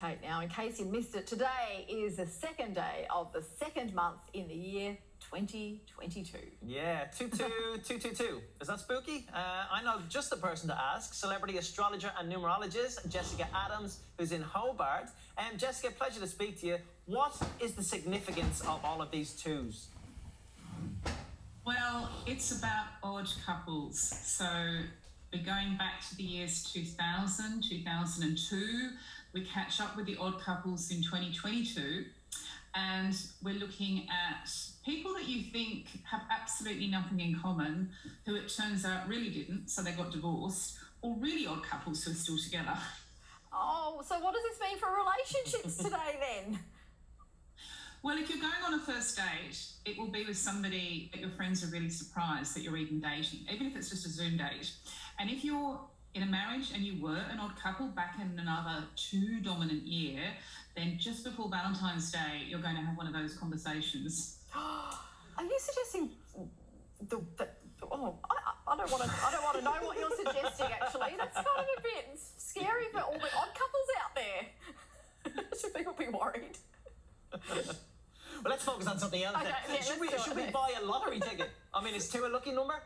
Kate, now, in case you missed it, today is the second day of the second month in the year 2022. Yeah, 22222. Is that spooky? Uh, I know just the person to ask celebrity astrologer and numerologist Jessica Adams, who's in Hobart. And um, Jessica, pleasure to speak to you. What is the significance of all of these twos? Well, it's about odd couples. So we're going back to the years 2000, 2002. We catch up with the odd couples in 2022, and we're looking at people that you think have absolutely nothing in common, who it turns out really didn't, so they got divorced, or really odd couples who are still together. Oh, so what does this mean for relationships today then? Well, if you're going on a first date, it will be with somebody that your friends are really surprised that you're even dating, even if it's just a Zoom date. And if you're in a marriage and you were an odd couple back in another two dominant year, then just before Valentine's Day, you're going to have one of those conversations. Are you suggesting the, the oh, I, I don't want to. I don't want to know what you're suggesting. Actually, that's kind of a bit scary for all the odd couples out there. Should people be worried? well, let's focus on something else. Okay, yeah, should we, should we buy a lottery ticket? I mean, is two a lucky number?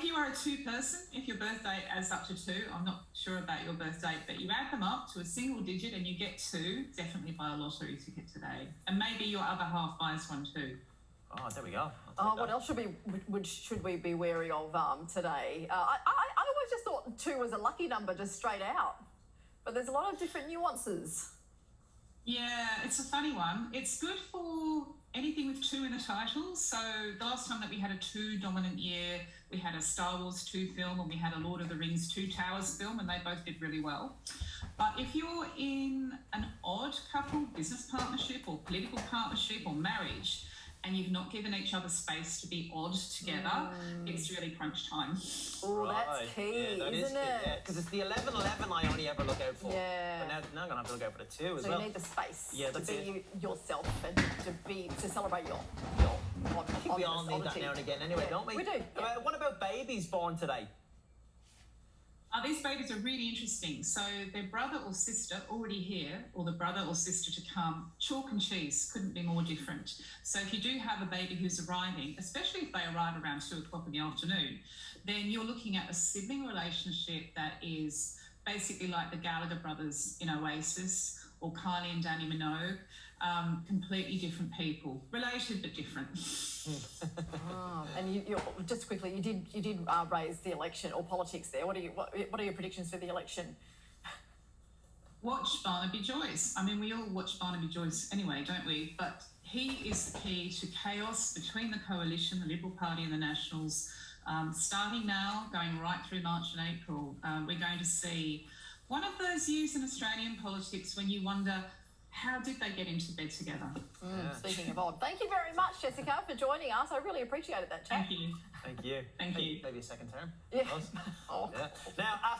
If you are a two person, if your birthday adds up to two, I'm not sure about your birthday, but you add them up to a single digit and you get two, definitely buy a lottery ticket today. And maybe your other half buys one too. Oh, there we go. Oh, what else should we would, should we be wary of um, today? Uh, I, I, I always just thought two was a lucky number, just straight out. But there's a lot of different nuances. Yeah, it's a funny one. It's good for anything with two in the title. So the last time that we had a two dominant year, we had a Star Wars 2 film and we had a Lord of the Rings 2 Towers film, and they both did really well. But if you're in an odd couple, business partnership, or political partnership, or marriage, and you've not given each other space to be odd together, mm. it's really crunch time. Oh, right. that's key, yeah, that isn't is it? Because yeah, it's the 11 11 I only ever look out for. Yeah. But now, now I'm going to have to look out for the two as so well. So you need the space yeah, to be it. yourself and to be to celebrate your, your I think we all need that now and again anyway, yeah. don't we? We do. Uh, what about babies born today? Uh, these babies are really interesting. So their brother or sister already here, or the brother or sister to come, chalk and cheese couldn't be more different. So if you do have a baby who's arriving, especially if they arrive around two o'clock in the afternoon, then you're looking at a sibling relationship that is basically like the Gallagher brothers in Oasis or Kylie and Dannii Minogue um, completely different people, related but different. oh, and you, just quickly, you did you did uh, raise the election or politics there. What are you what, what are your predictions for the election? Watch Barnaby Joyce. I mean, we all watch Barnaby Joyce anyway, don't we? But he is the key to chaos between the coalition, the Liberal Party, and the Nationals. Um, starting now, going right through March and April, um, we're going to see one of those years in Australian politics when you wonder how did they get into bed together? Mm, yeah. Speaking of odd, thank you very much, Jessica, for joining us. I really appreciated that chat. Thank you. Thank you. Thank you. Maybe a second term. Yeah. Oh. yeah. Now, after.